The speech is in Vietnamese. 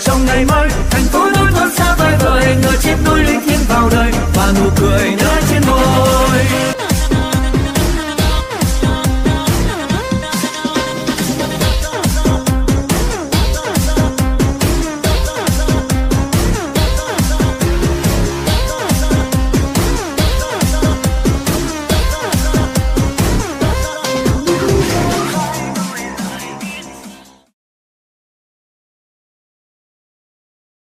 trong ngày mới, thành phố nối thôn xa vời vời ngờ chép đôi linh thiêng vào đời và nụ cười nơi